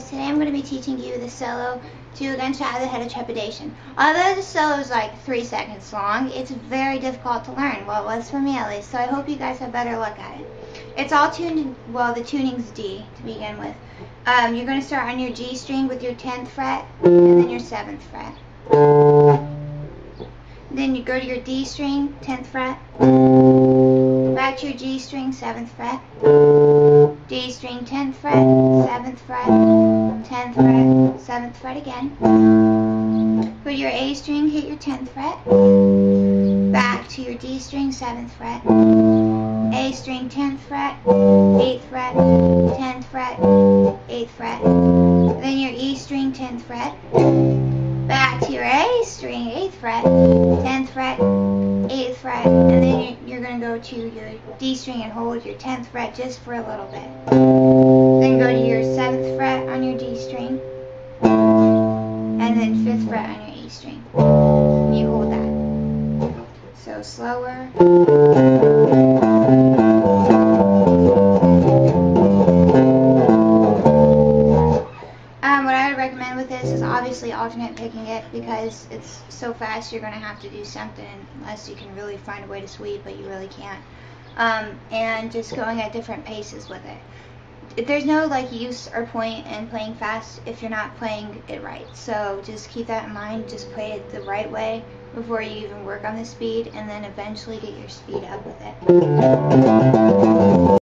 to be teaching you the solo to A Gunshot the Head of Trepidation. Although the solo is like three seconds long, it's very difficult to learn. Well, it was for me at least, so I hope you guys have better luck at it. It's all tuned, well, the tuning's D to begin with. Um, you're going to start on your G string with your 10th fret, and then your 7th fret. Then you go to your D string, 10th fret, back to your G string, 7th fret, D string, 10th fret, 7th fret, 10th fret, 7th fret again. To your A string, hit your 10th fret, back to your D string, 7th fret, A string, 10th fret, 8th fret, 10th fret, 8th fret, then your E string, 10th fret, back to your A string, 8th fret, 10th fret, 8th fret, and then you're, you're going to go to your D string and hold your 10th fret just for a little bit. Then go to your 7th fret string. You hold that. So slower. Um, what I would recommend with this is obviously alternate picking it because it's so fast you're going to have to do something unless you can really find a way to sweep, but you really can't. Um, and just going at different paces with it. There's no like use or point in playing fast if you're not playing it right. So just keep that in mind. Just play it the right way before you even work on the speed and then eventually get your speed up with it.